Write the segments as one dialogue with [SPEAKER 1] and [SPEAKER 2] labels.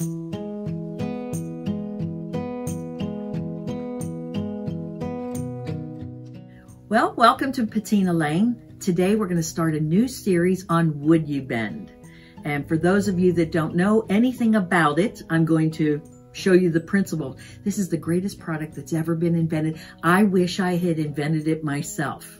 [SPEAKER 1] Well, welcome to Patina Lane. Today we're going to start a new series on WoodUbend. And for those of you that don't know anything about it, I'm going to show you the principle. This is the greatest product that's ever been invented. I wish I had invented it myself.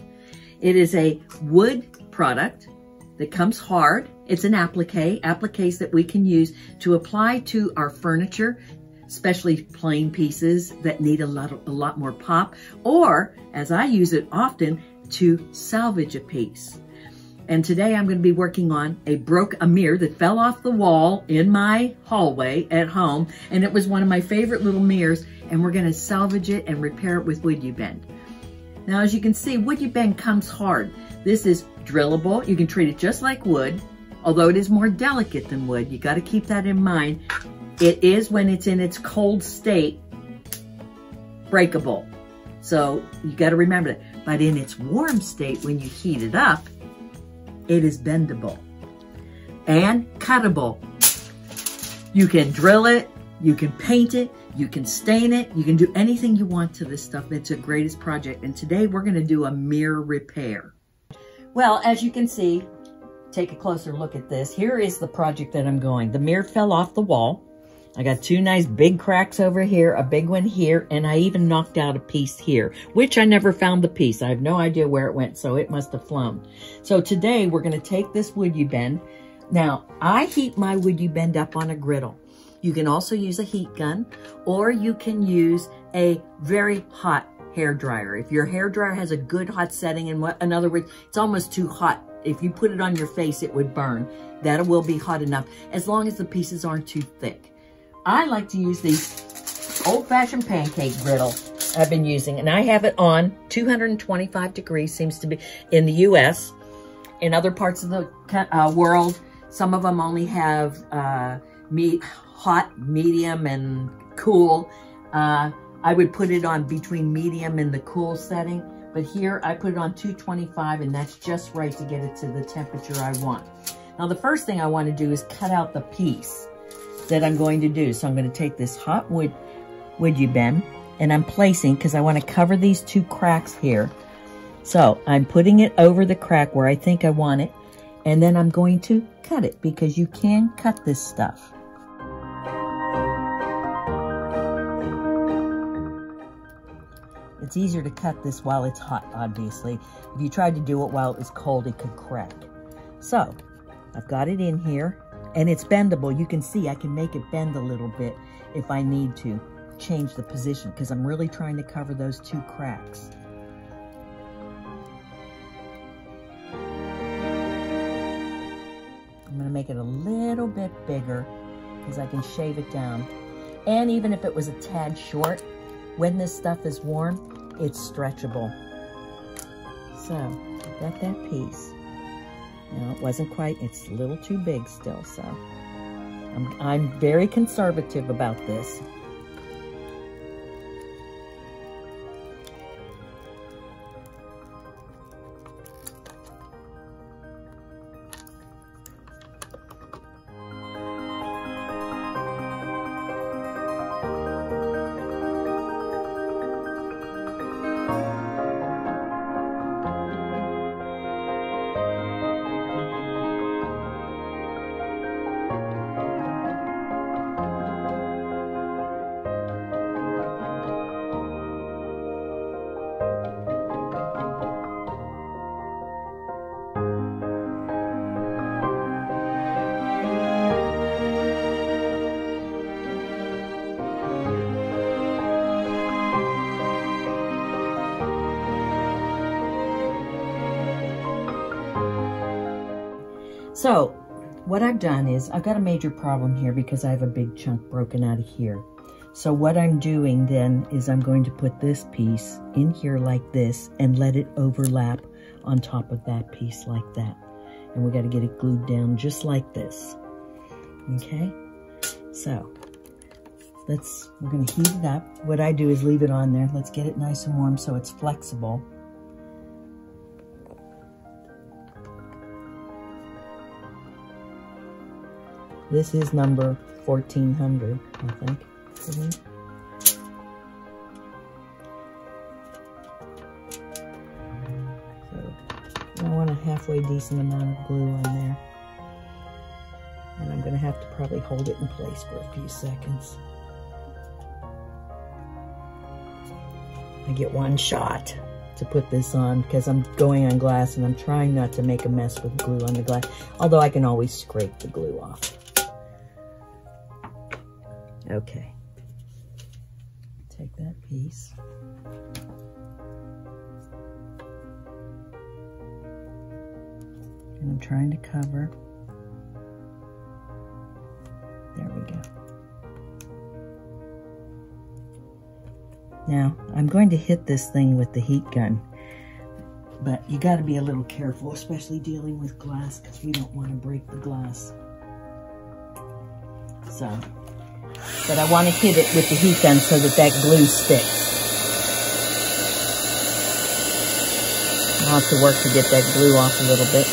[SPEAKER 1] It is a wood product that comes hard. It's an applique, appliques that we can use to apply to our furniture, especially plain pieces that need a lot, a lot more pop, or as I use it often, to salvage a piece. And today I'm going to be working on a broke a mirror that fell off the wall in my hallway at home. And it was one of my favorite little mirrors. And we're going to salvage it and repair it with WoodUbend. Now, as you can see, WoodUbend comes hard. This is drillable. You can treat it just like wood, although it is more delicate than wood. You got to keep that in mind. It is, when it's in its cold state, breakable. So you got to remember that. But in its warm state, when you heat it up, it is bendable and cuttable. You can drill it, you can paint it, you can stain it, you can do anything you want to this stuff. It's a greatest project. And today we're going to do a mirror repair. Well, as you can see, take a closer look at this. Here is the project that I'm going. The mirror fell off the wall. I got two nice big cracks over here, a big one here, and I even knocked out a piece here, which I never found the piece. I have no idea where it went, so it must have flown. So today we're going to take this WoodUbend. Now, I heat my WoodUbend up on a griddle. You can also use a heat gun, or you can use a very hot hair dryer. If your hair dryer has a good hot setting, in, in other words, it's almost too hot. If you put it on your face, it would burn. That will be hot enough, as long as the pieces aren't too thick. I like to use these old-fashioned pancake griddle I've been using, and I have it on 225 degrees, seems to be in the U.S. In other parts of the uh, world, some of them only have uh, meat, hot, medium, and cool. Uh, I would put it on between medium and the cool setting, but here I put it on 225, and that's just right to get it to the temperature I want. Now, the first thing I want to do is cut out the piece that I'm going to do. So I'm going to take this hot wood, WoodUbend, and I'm placing, because I want to cover these two cracks here. So I'm putting it over the crack where I think I want it, and then I'm going to cut it, because you can cut this stuff. It's easier to cut this while it's hot, obviously. If you tried to do it while it was cold, it could crack. So, I've got it in here and it's bendable. You can see I can make it bend a little bit if I need to change the position because I'm really trying to cover those two cracks. I'm going to make it a little bit bigger because I can shave it down. And even if it was a tad short, when this stuff is warm, it's stretchable. So, I've got that piece. Now, it wasn't quite, it's a little too big still, so I'm, I'm very conservative about this. So what I've done is I've got a major problem here because I have a big chunk broken out of here. So what I'm doing then is I'm going to put this piece in here like this and let it overlap on top of that piece like that. And we got to get it glued down just like this. Okay? So let's, we're going to heat it up. What I do is leave it on there. Let's get it nice and warm so it's flexible. This is number 1400, I think. Isn't it? So I want a halfway decent amount of glue on there. And I'm going to have to probably hold it in place for a few seconds. I get one shot to put this on because I'm going on glass and I'm trying not to make a mess with glue on the glass, although I can always scrape the glue off. Okay. Take that piece. And I'm trying to cover. There we go. Now, I'm going to hit this thing with the heat gun, but you got to be a little careful, especially dealing with glass, because we don't want to break the glass. So, but I want to hit it with the heat gun so that that glue sticks. I'll have to work to get that glue off a little bit.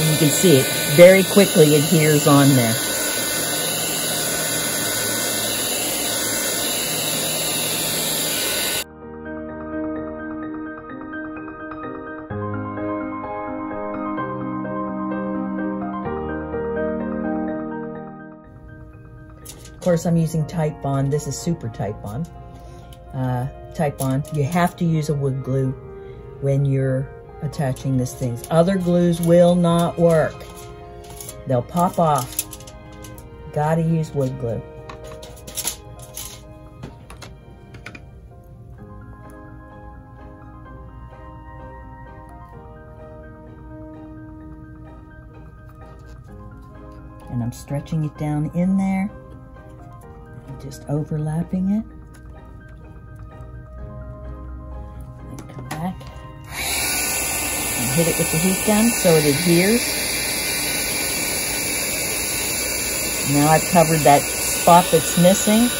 [SPEAKER 1] And you can see it very quickly adheres on there. Of course, I'm using Titebond. This is Super Titebond. Uh, bond. You have to use a wood glue when you're attaching these things. Other glues will not work. They'll pop off. Gotta use wood glue. And I'm stretching it down in there just overlapping it. And come back and hit it with the heat gun so it adheres. Now I've covered that spot that's missing.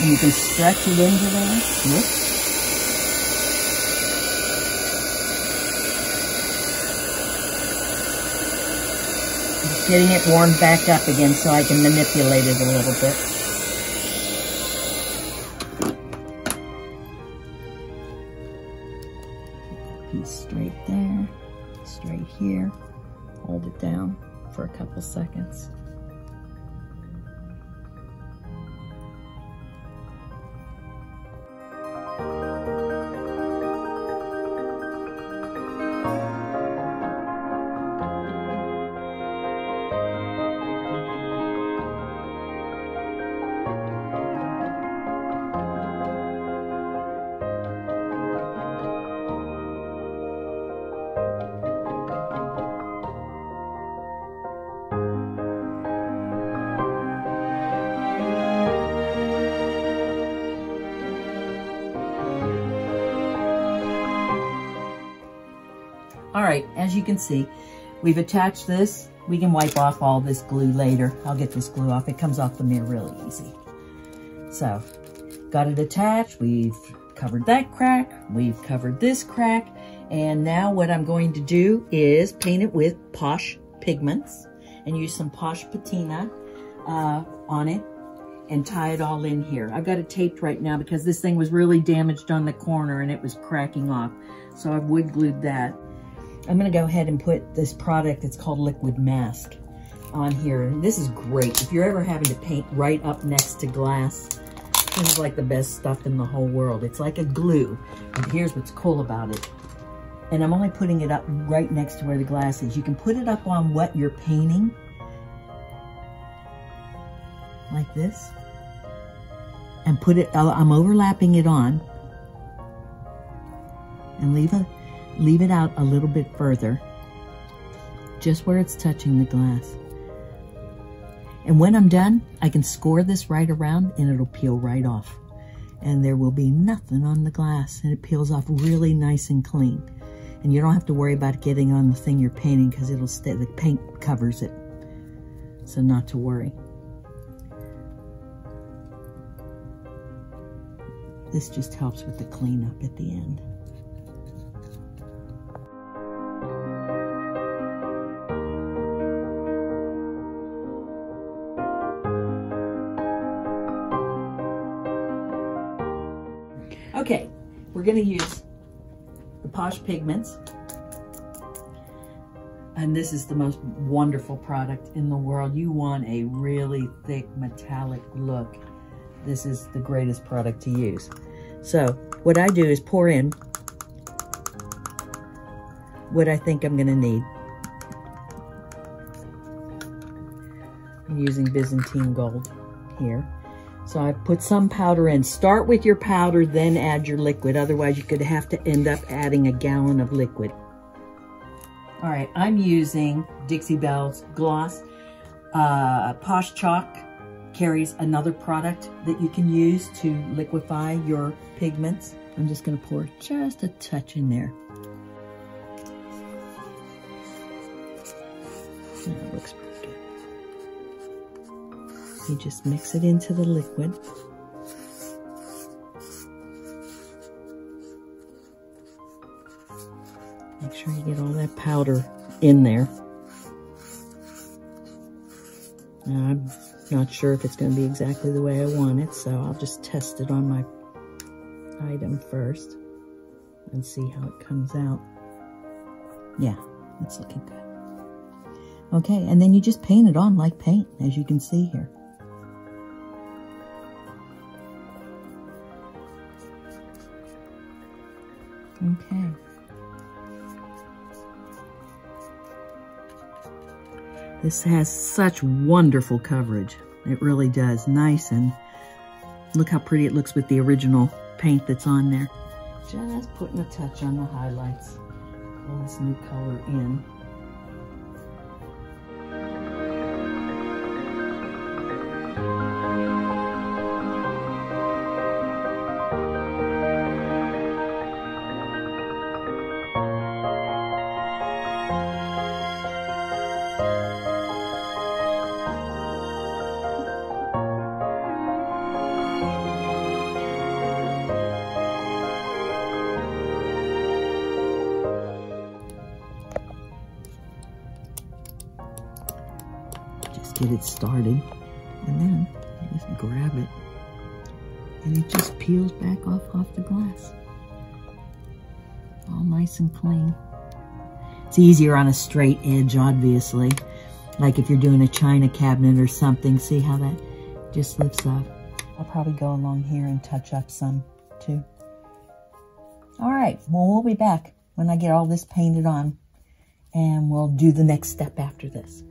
[SPEAKER 1] And you can stretch it into there. Whoops. Getting it warmed back up again so I can manipulate it a little bit. Piece straight there, straight here. Hold it down for a couple seconds. All right, as you can see, we've attached this. We can wipe off all this glue later. I'll get this glue off. It comes off the mirror really easy. So, got it attached. We've covered that crack. We've covered this crack. And now what I'm going to do is paint it with Posh Pigments and use some Posh Patina uh, on it and tie it all in here. I've got it taped right now because this thing was really damaged on the corner and it was cracking off. So I've wood glued that. I'm going to go ahead and put this product, it's called Liquid Mask, on here. This is great. If you're ever having to paint right up next to glass, this is like the best stuff in the whole world. It's like a glue. And here's what's cool about it. And I'm only putting it up right next to where the glass is. You can put it up on what you're painting, like this, and put it, I'm overlapping it on, and leave a leave it out a little bit further, just where it's touching the glass. And when I'm done, I can score this right around and it'll peel right off. And there will be nothing on the glass and it peels off really nice and clean. And you don't have to worry about getting on the thing you're painting because it'll stay, the paint covers it. So not to worry. This just helps with the cleanup at the end. Posh Pigments. And this is the most wonderful product in the world. You want a really thick metallic look. This is the greatest product to use. So what I do is pour in what I think I'm gonna need. I'm using Byzantine gold here. So I put some powder in. Start with your powder, then add your liquid. Otherwise, you could have to end up adding a gallon of liquid. All right, I'm using Dixie Belle's Gloss. Uh, Posh Chalk carries another product that you can use to liquefy your pigments. I'm just gonna pour just a touch in there. That looks. You just mix it into the liquid. Make sure you get all that powder in there. Now, I'm not sure if it's going to be exactly the way I want it, so I'll just test it on my item first and see how it comes out. Yeah, it's looking good. Okay, and then you just paint it on like paint, as you can see here. Okay. This has such wonderful coverage. It really does. Nice and look how pretty it looks with the original paint that's on there. Just putting a touch on the highlights. Pull this new color in. Get it started. And then you just grab it and it just peels back off off the glass. All nice and clean. It's easier on a straight edge, obviously. Like if you're doing a china cabinet or something, see how that just lifts up. I'll probably go along here and touch up some too. All right, well, we'll be back when I get all this painted on and we'll do the next step after this.